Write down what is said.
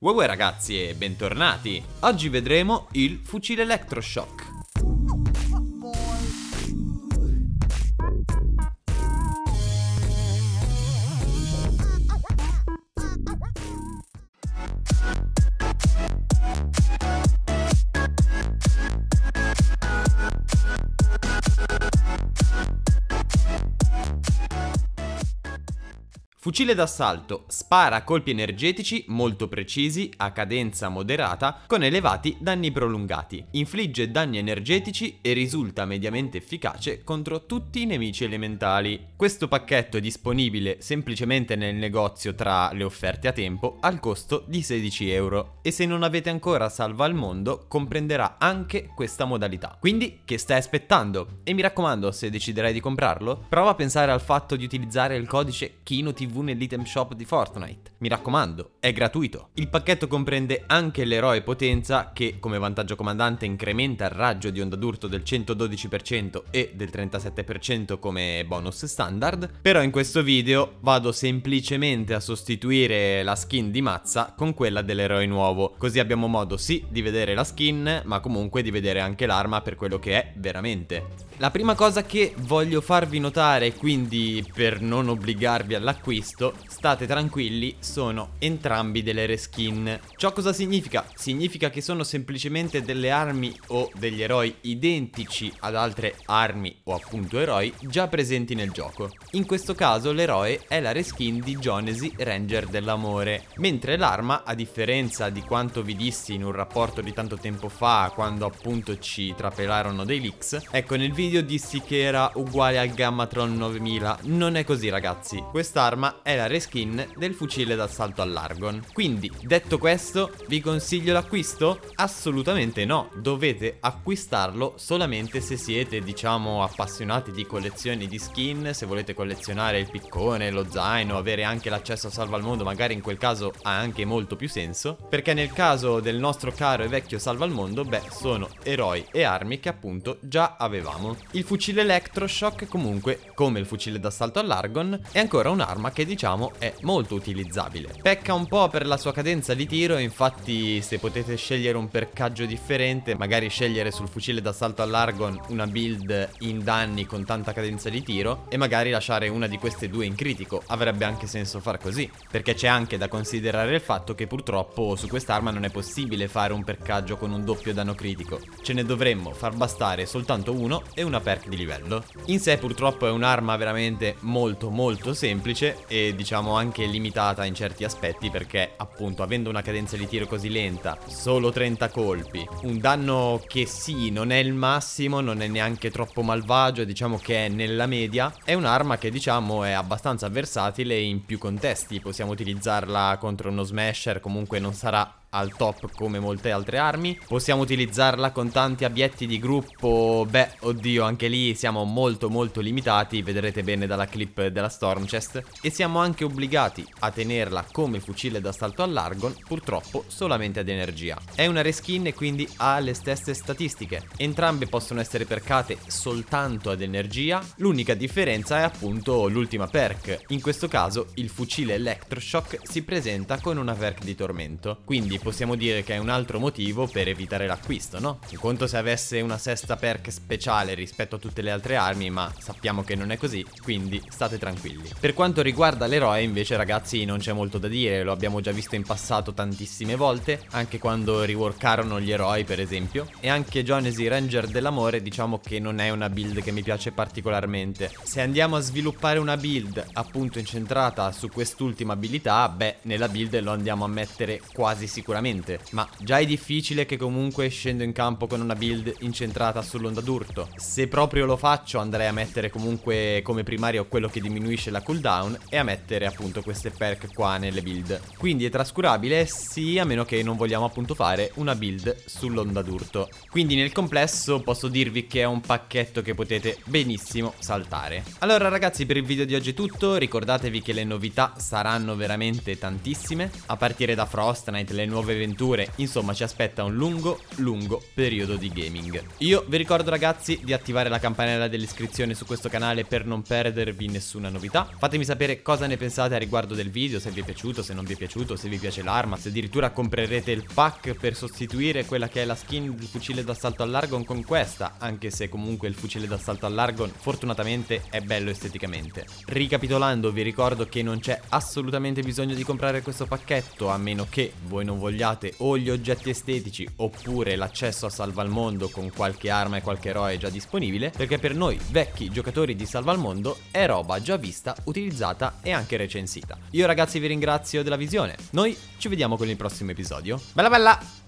Wow ragazzi e bentornati! Oggi vedremo il fucile electroshock. Fucile d'assalto spara colpi energetici molto precisi a cadenza moderata con elevati danni prolungati, infligge danni energetici e risulta mediamente efficace contro tutti i nemici elementali. Questo pacchetto è disponibile semplicemente nel negozio tra le offerte a tempo al costo di 16 euro e se non avete ancora Salva al Mondo comprenderà anche questa modalità. Quindi che stai aspettando? E mi raccomando se deciderai di comprarlo, prova a pensare al fatto di utilizzare il codice KinoTV nell'item shop di Fortnite. Mi raccomando, è gratuito. Il pacchetto comprende anche l'eroe potenza che come vantaggio comandante incrementa il raggio di onda d'urto del 112% e del 37% come bonus standard, però in questo video vado semplicemente a sostituire la skin di mazza con quella dell'eroe nuovo, così abbiamo modo sì di vedere la skin, ma comunque di vedere anche l'arma per quello che è veramente. La prima cosa che voglio farvi notare, quindi per non obbligarvi all'acquisto, state tranquilli, sono entrambi delle reskin. Ciò cosa significa? Significa che sono semplicemente delle armi o degli eroi identici ad altre armi o appunto eroi già presenti nel gioco. In questo caso l'eroe è la reskin di Jonesi Ranger dell'amore, mentre l'arma, a differenza di quanto vi dissi in un rapporto di tanto tempo fa, quando appunto ci trapelarono dei leaks, ecco nel video video dissi che era uguale al Gammatron 9000 Non è così ragazzi. Quest'arma è la reskin del fucile d'assalto all'Argon. Quindi detto questo vi consiglio l'acquisto? Assolutamente no. Dovete acquistarlo solamente se siete diciamo appassionati di collezioni di skin Se volete collezionare il piccone, lo zaino Avere anche l'accesso a Salva al Mondo Magari in quel caso ha anche molto più senso. Perché nel caso del nostro caro e vecchio Salva al Mondo Beh sono eroi e armi che appunto già avevamo il fucile electroshock comunque, come il fucile d'assalto all'Argon, è ancora un'arma che diciamo è molto utilizzabile. Pecca un po' per la sua cadenza di tiro, infatti se potete scegliere un percaggio differente, magari scegliere sul fucile d'assalto all'Argon una build in danni con tanta cadenza di tiro e magari lasciare una di queste due in critico, avrebbe anche senso far così, perché c'è anche da considerare il fatto che purtroppo su quest'arma non è possibile fare un percaggio con un doppio danno critico, ce ne dovremmo far bastare soltanto uno e una perk di livello. In sé purtroppo è un'arma veramente molto molto semplice e diciamo anche limitata in certi aspetti perché appunto avendo una cadenza di tiro così lenta, solo 30 colpi, un danno che sì non è il massimo, non è neanche troppo malvagio, diciamo che è nella media, è un'arma che diciamo è abbastanza versatile in più contesti, possiamo utilizzarla contro uno smasher, comunque non sarà al top come molte altre armi. Possiamo utilizzarla con tanti abietti di gruppo. Beh, oddio, anche lì siamo molto molto limitati. Vedrete bene dalla clip della Storm Chest E siamo anche obbligati a tenerla come fucile d'assalto all'Argon Purtroppo solamente ad energia. È una reskin e quindi ha le stesse statistiche. Entrambe possono essere percate soltanto ad energia. L'unica differenza è appunto l'ultima perk. In questo caso il fucile Electroshock si presenta con una perk di tormento. Quindi possiamo dire che è un altro motivo per evitare l'acquisto, no? In conto se avesse una sesta perk speciale rispetto a tutte le altre armi, ma sappiamo che non è così, quindi state tranquilli. Per quanto riguarda l'eroe, invece ragazzi non c'è molto da dire, lo abbiamo già visto in passato tantissime volte, anche quando reworkarono gli eroi per esempio, e anche Jonesy Ranger dell'amore diciamo che non è una build che mi piace particolarmente. Se andiamo a sviluppare una build appunto incentrata su quest'ultima abilità, beh, nella build lo andiamo a mettere quasi sicuramente sicuramente, ma già è difficile che comunque scendo in campo con una build incentrata sull'onda d'urto. Se proprio lo faccio andrei a mettere comunque come primario quello che diminuisce la cooldown e a mettere appunto queste perk qua nelle build. Quindi è trascurabile sì a meno che non vogliamo appunto fare una build sull'onda d'urto. Quindi nel complesso posso dirvi che è un pacchetto che potete benissimo saltare. Allora ragazzi per il video di oggi è tutto, ricordatevi che le novità saranno veramente tantissime, a partire da Frost Knight, le nuove nuove avventure, insomma ci aspetta un lungo, lungo periodo di gaming. Io vi ricordo ragazzi di attivare la campanella dell'iscrizione su questo canale per non perdervi nessuna novità. Fatemi sapere cosa ne pensate a riguardo del video, se vi è piaciuto, se non vi è piaciuto, se vi piace l'arma, se addirittura comprerete il pack per sostituire quella che è la skin del fucile d'assalto all'Argon con questa, anche se comunque il fucile d'assalto all'Argon fortunatamente è bello esteticamente. Ricapitolando vi ricordo che non c'è assolutamente bisogno di comprare questo pacchetto a meno che voi non vogliate o gli oggetti estetici oppure l'accesso a Salva al Mondo con qualche arma e qualche eroe già disponibile, perché per noi vecchi giocatori di Salva al Mondo è roba già vista, utilizzata e anche recensita. Io ragazzi vi ringrazio della visione, noi ci vediamo con il prossimo episodio. Bella bella!